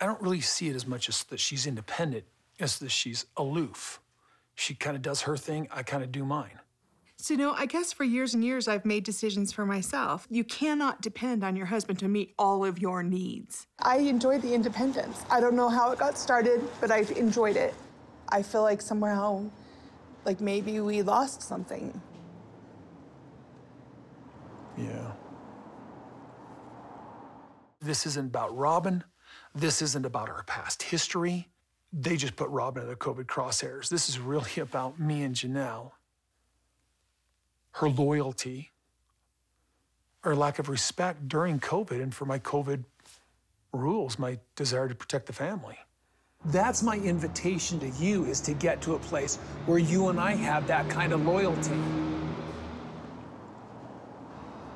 I don't really see it as much as that she's independent as that she's aloof. She kind of does her thing, I kind of do mine. So, you know, I guess for years and years I've made decisions for myself. You cannot depend on your husband to meet all of your needs. I enjoyed the independence. I don't know how it got started, but I've enjoyed it. I feel like somehow, like maybe we lost something. Yeah. This isn't about Robyn. This isn't about our past history. They just put Robyn in the COVID crosshairs. This is really about me and Janelle, her loyalty, her lack of respect during COVID, and for my COVID rules, my desire to protect the family. That's my invitation to you is to get to a place where you and I have that kind of loyalty.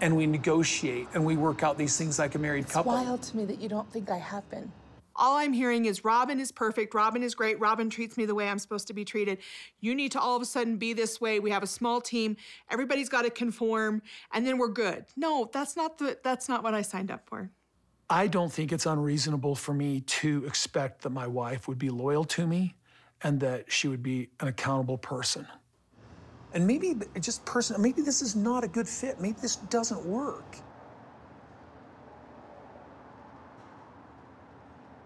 And we negotiate and we work out these things like a married It's couple. wild to me that you don't think I have been. All I'm hearing is Robyn is perfect, Robyn is great, Robyn treats me the way I'm supposed to be treated. You need to all of a sudden be this way. We have a small team, everybody's got to conform, and then we're good. No, that's not the that's not what I signed up for. I don't think it's unreasonable for me to expect that my wife would be loyal to me and that she would be an accountable person. And maybe just person, maybe this is not a good fit. Maybe this doesn't work.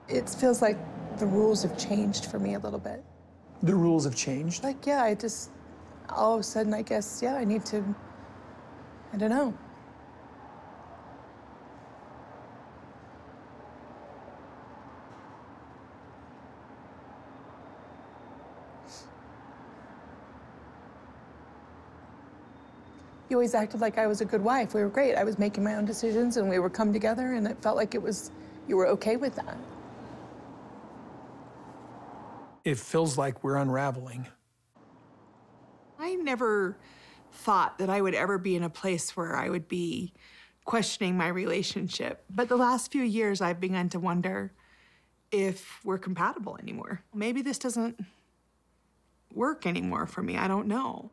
It feels like the rules have changed for me a little bit. The rules have changed. Like, yeah, I just, all of a sudden, I guess, yeah, I need to, I don't know. You always acted like I was a good wife. We were great. I was making my own decisions and we were come together and it felt like it was, you were okay with that. It feels like we're unraveling. I never thought that I would ever be in a place where I would be questioning my relationship. But the last few years, I've begun to wonder if we're compatible anymore. Maybe this doesn't work anymore for me. I don't know.